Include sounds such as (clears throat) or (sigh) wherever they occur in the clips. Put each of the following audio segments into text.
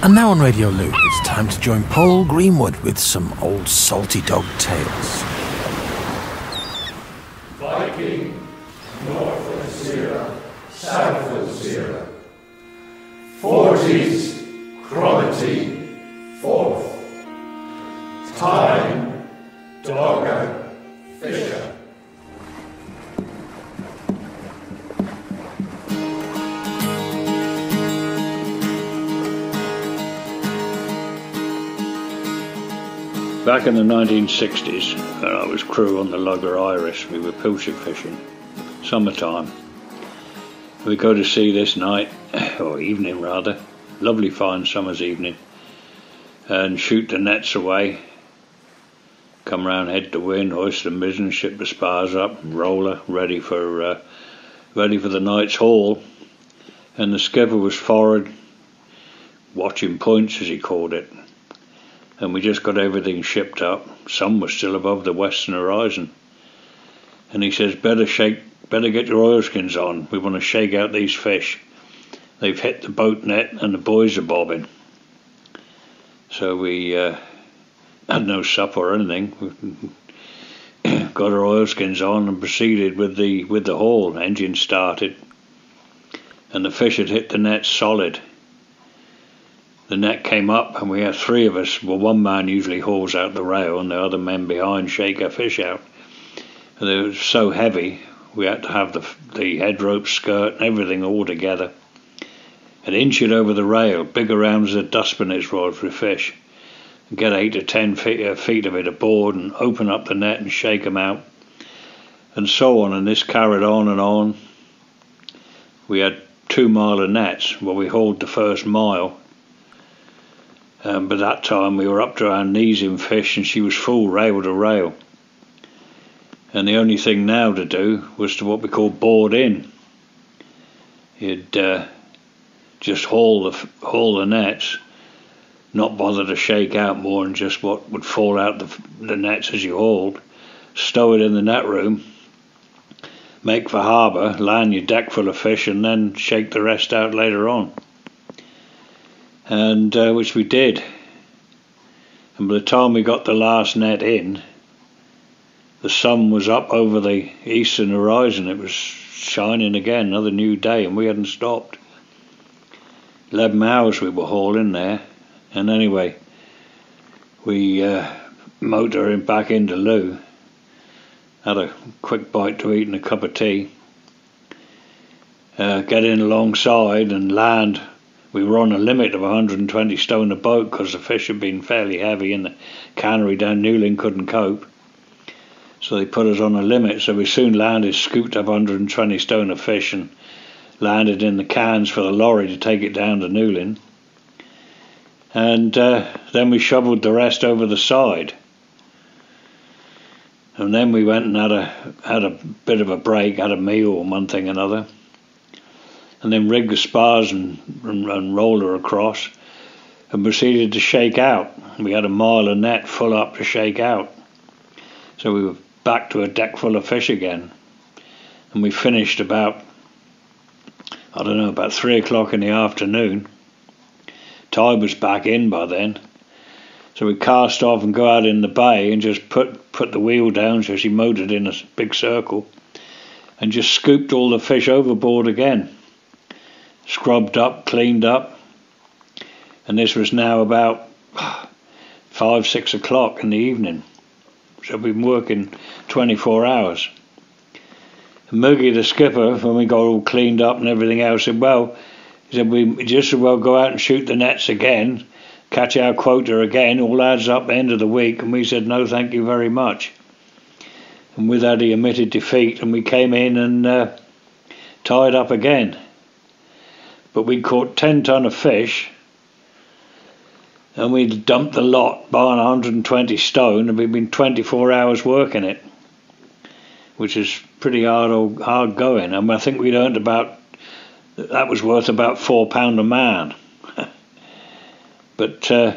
And now on Radio Looe, it's time to join Paul Greenwood with some old salty dog tales. Back in the 1960s, when I was crew on the Lugger Iris, we were pilchard fishing, summertime. We go to sea this night, (clears throat) or evening rather, lovely fine summer's evening, and shoot the nets away. Come round head to wind, hoist the mizzen, ship the spars up, roller ready for uh, ready for the night's haul. And the skipper was forward, watching points as he called it and we just got everything shipped up. Some were still above the western horizon. And he says, better shake, better get your oilskins on. We want to shake out these fish. They've hit the boat net and the boys are bobbing. So we uh, (clears throat) had no supper or anything. (clears throat) got our oilskins on and proceeded with the with the haul. Engine started, and the fish had hit the net solid the net came up and we had three of us. Well, one man usually hauls out the rail and the other men behind shake our fish out. And it was so heavy, we had to have the, the head rope, skirt, and everything all together. And inch it over the rail, big around as a dustbin it's rolled for fish. And get eight to ten feet, uh, feet of it aboard and open up the net and shake them out. And so on, and this carried on and on. We had two mile of nets. Well, we hauled the first mile um, but that time we were up to our knees in fish and she was full rail to rail. And the only thing now to do was to what we call board in. You'd uh, just haul the, haul the nets, not bother to shake out more than just what would fall out the, the nets as you hauled, stow it in the net room, make for harbour, land your deck full of fish, and then shake the rest out later on and uh, which we did. And by the time we got the last net in, the sun was up over the eastern horizon. It was shining again, another new day, and we hadn't stopped. Eleven hours we were hauling there, and anyway, we uh, motored back into Looe. Had a quick bite to eat and a cup of tea. Uh, get in alongside and land we were on a limit of 120 stone a boat because the fish had been fairly heavy and the cannery down Newlyn couldn't cope. So they put us on a limit. So we soon landed, scooped up 120 stone of fish and landed in the cans for the lorry to take it down to Newlyn. And uh, then we shoveled the rest over the side. And then we went and had a had a bit of a break, had a meal and one thing another and then rigged the spars and, and, and roller across and proceeded to shake out. We had a mile of net full up to shake out. So we were back to a deck full of fish again. And we finished about, I don't know, about three o'clock in the afternoon. Tide was back in by then. So we cast off and go out in the bay and just put, put the wheel down so she motored in a big circle and just scooped all the fish overboard again scrubbed up, cleaned up, and this was now about (sighs) five, six o'clock in the evening. So we've been working 24 hours. And Moogie, the skipper, when we got all cleaned up and everything else, said, Well, he said, we just as well go out and shoot the nets again, catch our quota again, all adds up end of the week. And we said, No, thank you very much. And with that, he admitted defeat, and we came in and uh, tied up again but we caught 10 ton of fish and we'd dumped the lot by 120 stone and we'd been 24 hours working it which is pretty hard hard going. And I think we'd earned about that was worth about four pound a man. (laughs) But uh,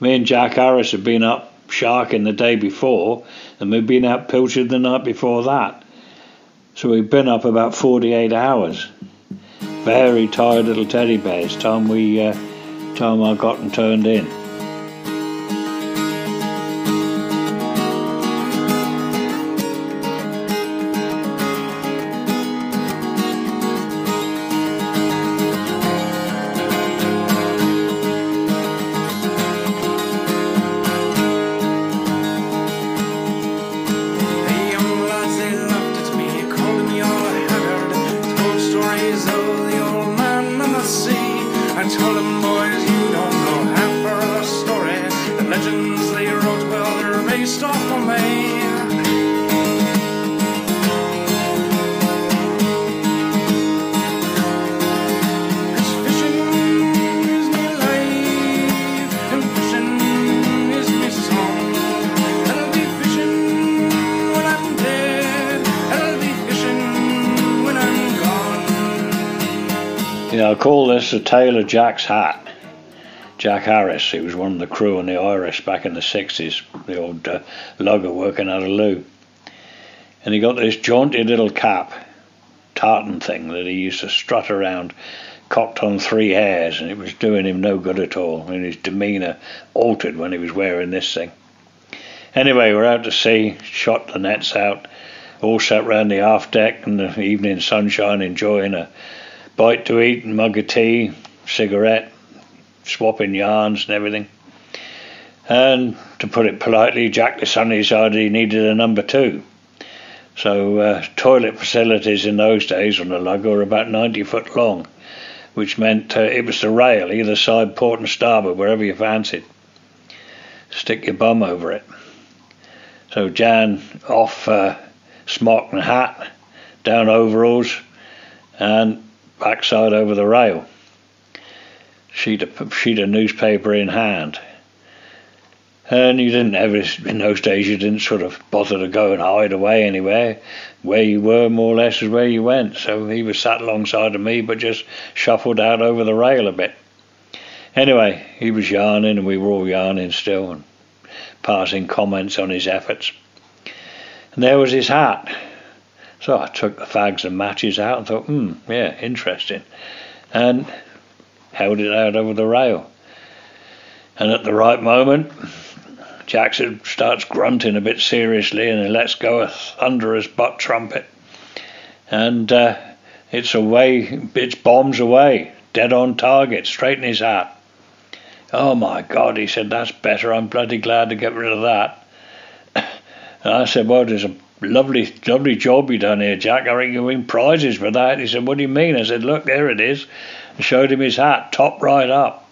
me and Jack Harris had been up sharking the day before and we'd been out pilchard the night before that. So we'd been up about 48 hours very tired little teddy bears. Time we uh, time I got and turned in. I call this the tale of Jack's hat. Jack Harris, he was one of the crew on the Iris back in the 60s, the old uh, lugger working out of Looe. And he got this jaunty little cap, tartan thing that he used to strut around, cocked on three hairs, and it was doing him no good at all. I mean, his demeanour altered when he was wearing this thing. Anyway, we're out to sea, shot the nets out, all sat round the aft deck in the evening sunshine, enjoying a bite to eat and mug of tea, cigarette, swapping yarns and everything. And to put it politely, Jack the Sunny decided he needed a number two. So uh, toilet facilities in those days on the lug were about 90 foot long, which meant uh, it was the rail either side, port and starboard, wherever you fancied. Stick your bum over it. So Jan off uh, smock and hat, down overalls, and backside over the rail, sheet of, sheet of newspaper in hand. And you didn't ever, in those days, you didn't sort of bother to go and hide away anywhere. Where you were, more or less, is where you went. So he was sat alongside of me, but just shuffled out over the rail a bit. Anyway, he was yarning, and we were all yarning still, and passing comments on his efforts. And there was his hat so I took the fags and matches out and thought, hmm, yeah, interesting. And held it out over the rail. And at the right moment, Jackson starts grunting a bit seriously and he lets go a thunderous butt trumpet. And uh, it's away, it's bombs away, dead on target, straight in his hat. Oh my God, he said, that's better. I'm bloody glad to get rid of that. (coughs) And I said, well, there's a lovely, lovely job you done here, Jack. I reckon you win prizes for that. He said, What do you mean? I said, Look, there it is. I showed him his hat, top right up.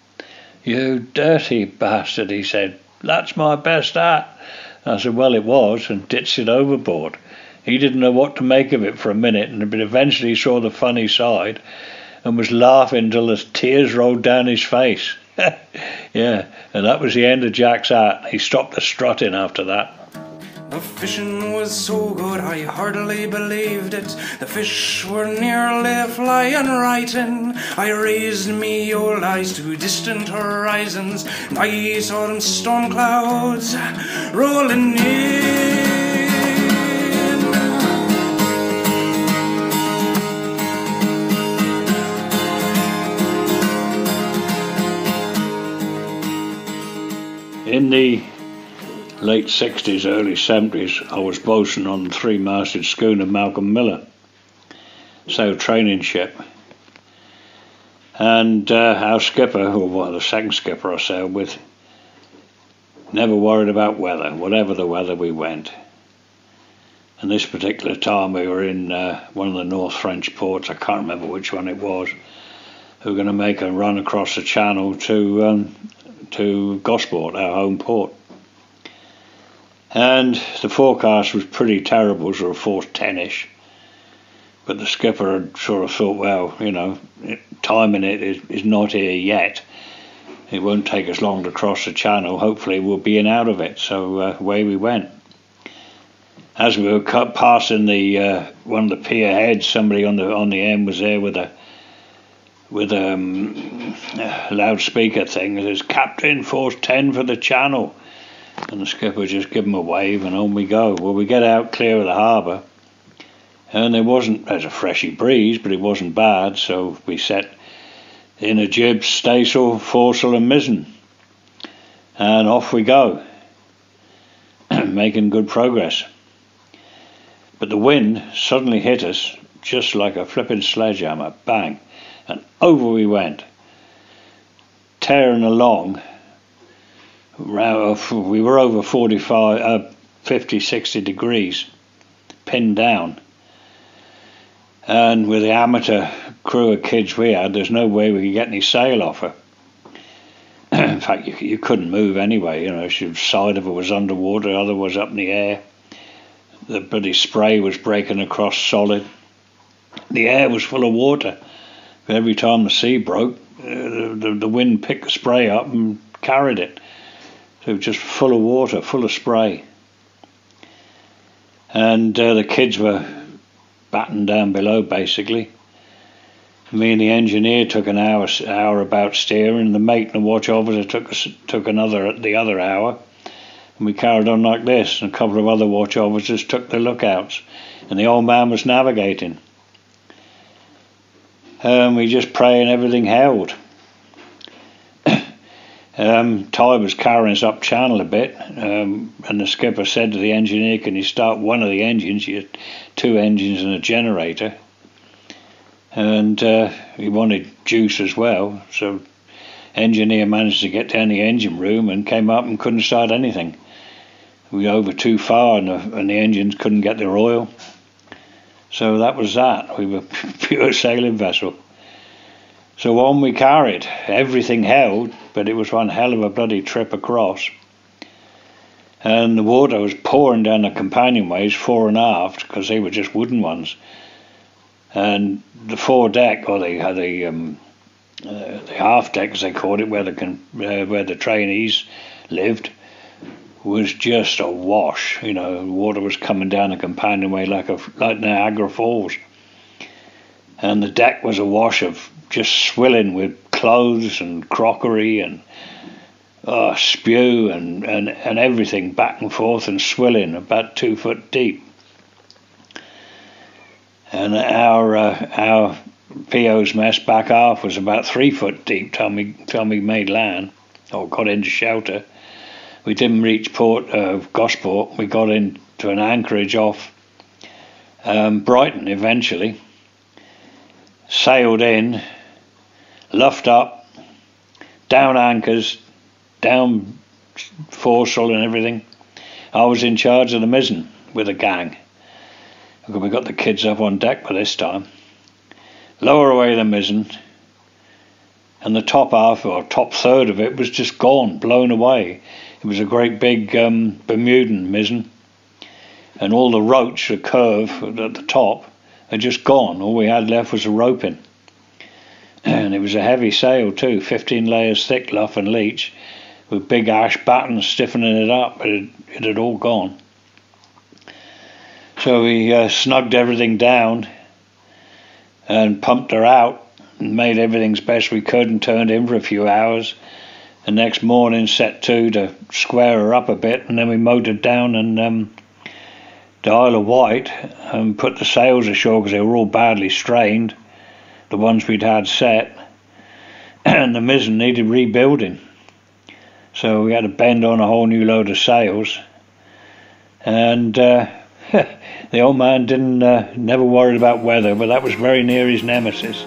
You dirty bastard, he said. That's my best hat. I said, Well, it was, and ditched it overboard. He didn't know what to make of it for a minute, and but eventually saw the funny side and was laughing till the tears rolled down his face. (laughs) yeah, and that was the end of Jack's hat. He stopped the strutting after that. The fishing was so good I hardly believed it. The fish were nearly flying right in. I raised me old eyes to distant horizons, and I saw them storm clouds rolling in. In the late 60s, early 70s, I was bosun on the three masted schooner Malcolm Miller, sailed training ship. And uh, our skipper, or well, the second skipper I sailed with, never worried about weather, whatever the weather we went. And this particular time we were in uh, one of the North French ports, I can't remember which one it was. We were going to make a run across the channel to um, to Gosport, our home port. And the forecast was pretty terrible, sort of force 10 ish. But the skipper had sort of thought, well, you know, timing it is, is not here yet. It won't take us long to cross the channel. Hopefully, we'll be in out of it. So uh, away we went. As we were cut passing the uh, one of the pier heads, somebody on the on the end was there with a with um, a loudspeaker thing. It says, "Captain, force ten for the channel." And the skipper just give him a wave and on we go. Well, we get out clear of the harbour, and there wasn't, there's a freshy breeze, but it wasn't bad, so we set in a jib, staysail, foresail, and mizzen. And off we go, (clears throat) making good progress. But the wind suddenly hit us just like a flipping sledgehammer, bang, and over we went, tearing along. We were over 45, uh, 50, 60 degrees, pinned down. And with the amateur crew of kids we had, there's no way we could get any sail off her. (clears throat) in fact, you, you couldn't move anyway. You know, the side of it was underwater, other was up in the air. The bloody spray was breaking across solid. The air was full of water. Every time the sea broke, uh, the, the wind picked the spray up and carried it. It was just full of water, full of spray. And uh, the kids were battened down below, basically. Me and the engineer took an hour hour about steering. The mate and the watch officer took took another the other hour, and we carried on like this. And a couple of other watch officers took the lookouts, and the old man was navigating. Um, we just praying everything held. Um, Ty was carrying us up channel a bit, um, and the skipper said to the engineer, "Can you start one of the engines? You had two engines and a generator." and uh, he wanted juice as well. So engineer managed to get down the engine room and came up and couldn't start anything. We were over too far and the, and the engines couldn't get their oil. So that was that. We were (laughs) pure sailing vessel. So on we carried. Everything held, but it was one hell of a bloody trip across. And the water was pouring down the companionways fore and aft because they were just wooden ones and the fore deck or the the um, uh, the half deck as they called it, where the uh, where the trainees lived, was just a wash. You know, water was coming down the companionway like a like Niagara Falls, and the deck was awash of just swilling with clothes and crockery and uh, spew and, and, and everything back and forth and swilling about two foot deep and our uh, our PO's mess back off was about three foot deep till we, till we made land or got into shelter. We didn't reach port of Gosport. We got into an anchorage off um, Brighton eventually. Sailed in, luffed up, down anchors, down foresail and everything. I was in charge of the mizzen with a gang. We got the kids up on deck by this time. Lower away the mizzen, and the top half or top third of it was just gone, blown away. It was a great big um, Bermudan mizzen, and all the roach, the curve at the top, had just gone. All we had left was a roping, (clears throat) and it was a heavy sail too, 15 layers thick, luff and leech, with big ash battens stiffening it up. But it, it had all gone. So we uh, snugged everything down and pumped her out and made everything as best we could and turned in for a few hours. The next morning, set to to square her up a bit, and then we motored down and um, to Isle of Wight and put the sails ashore because they were all badly strained, the ones we'd had set, (clears throat) and the mizzen needed rebuilding. So we had to bend on a whole new load of sails, and uh, (laughs) the old man didn't uh, never worried about weather, but that was very near his nemesis.